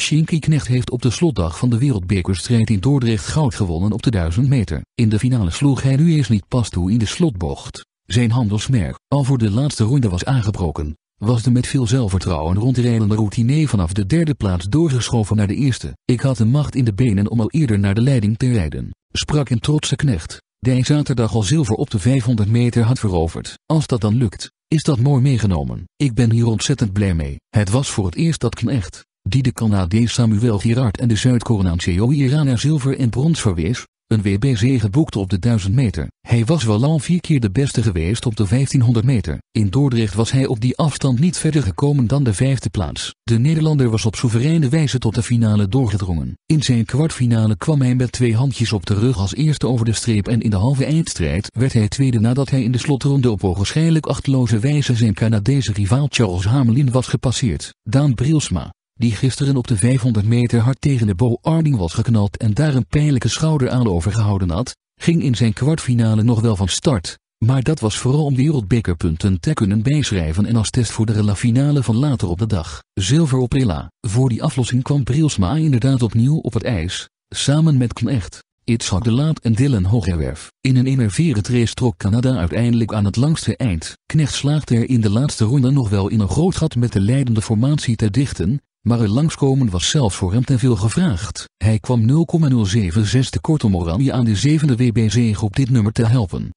Shinky Knecht heeft op de slotdag van de wereldbekerstrijd in Dordrecht goud gewonnen op de 1000 meter. In de finale sloeg hij nu eerst niet pas toe in de slotbocht. Zijn handelsmerk, al voor de laatste ronde was aangebroken, was de met veel zelfvertrouwen rondrijdende routine vanaf de derde plaats doorgeschoven naar de eerste. Ik had de macht in de benen om al eerder naar de leiding te rijden, sprak een trotse knecht, die zaterdag al zilver op de 500 meter had veroverd. Als dat dan lukt, is dat mooi meegenomen. Ik ben hier ontzettend blij mee. Het was voor het eerst dat Knecht, die de Canadees Samuel Girard en de Zuid-Koreaanse Joey naar zilver en brons verwees, een WBC geboekte op de 1000 meter. Hij was wel al vier keer de beste geweest op de 1500 meter. In Dordrecht was hij op die afstand niet verder gekomen dan de vijfde plaats. De Nederlander was op soevereine wijze tot de finale doorgedrongen. In zijn kwartfinale kwam hij met twee handjes op de rug als eerste over de streep en in de halve eindstrijd werd hij tweede nadat hij in de slotronde op waarschijnlijk achteloze wijze zijn Canadese rivaal Charles Hamelin was gepasseerd. Daan Brilsma, die gisteren op de 500 meter hard tegen de boarding was geknald en daar een pijnlijke schouder aan overgehouden had, ging in zijn kwartfinale nog wel van start. Maar dat was vooral om wereldbekerpunten te kunnen bijschrijven en als test voor de finale van later op de dag. Zilver op Rilla. Voor die aflossing kwam Brilsma inderdaad opnieuw op het ijs, samen met Knecht. Itzhak de Laat en Dylan Hogerwerf. In een enerverend race trok Canada uiteindelijk aan het langste eind. Knecht slaagde er in de laatste ronde nog wel in een groot gat met de leidende formatie te dichten, maar er langskomen was zelfs voor hem te veel gevraagd. Hij kwam 0,076 tekort om Oranje aan de zevende WBC op dit nummer te helpen.